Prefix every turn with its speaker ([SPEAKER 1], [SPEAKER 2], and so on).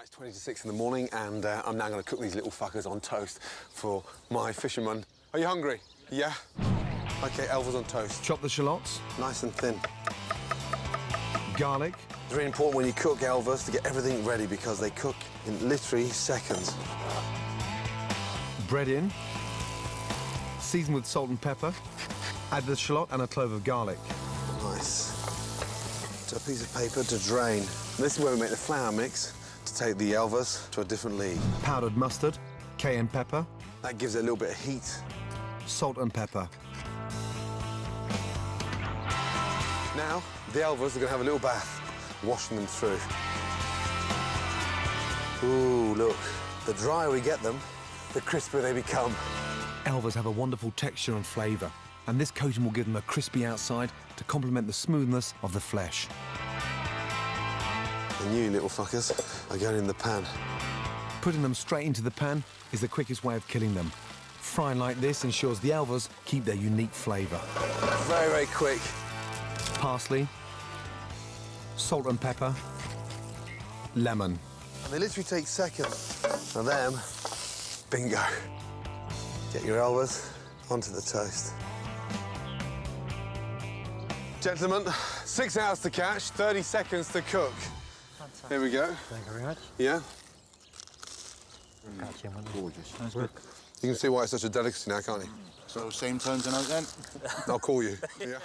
[SPEAKER 1] Right, it's 20 to 6 in the morning, and uh, I'm now going to cook these little fuckers on toast for my fisherman. Are you hungry? Yeah? OK, Elvers on toast.
[SPEAKER 2] Chop the shallots,
[SPEAKER 1] Nice and thin.
[SPEAKER 2] garlic,
[SPEAKER 1] It's really important when you cook Elvers to get everything ready because they cook in literally seconds.
[SPEAKER 2] bread in, season with salt and pepper, add the shallot and a clove of garlic.
[SPEAKER 1] Nice. To a piece of paper to drain. This is where we make the flour mix to take the Elvers to a different league.
[SPEAKER 2] Powdered mustard, cayenne pepper,
[SPEAKER 1] That gives it a little bit of heat.
[SPEAKER 2] salt and pepper.
[SPEAKER 1] Now, the Elvers are going to have a little bath, washing them through. Ooh, look. The drier we get them, the crisper they become.
[SPEAKER 2] Elvers have a wonderful texture and flavour, and this coating will give them a crispy outside to complement the smoothness of the flesh.
[SPEAKER 1] And you little fuckers are going in the pan.
[SPEAKER 2] Putting them straight into the pan is the quickest way of killing them. Frying like this ensures the Elvers keep their unique flavour.
[SPEAKER 1] Very, very quick.
[SPEAKER 2] Parsley, salt and pepper, lemon.
[SPEAKER 1] And they literally take seconds. And then, bingo. Get your Elvers onto the toast. Gentlemen, six hours to catch, 30 seconds to cook. Here we go.
[SPEAKER 3] Thank you very much.
[SPEAKER 1] Yeah? Mm.
[SPEAKER 3] Gorgeous. Sounds good.
[SPEAKER 1] You can see why it's such a delicacy now, can't you?
[SPEAKER 4] So same time tonight then?
[SPEAKER 1] I'll call you. Yeah.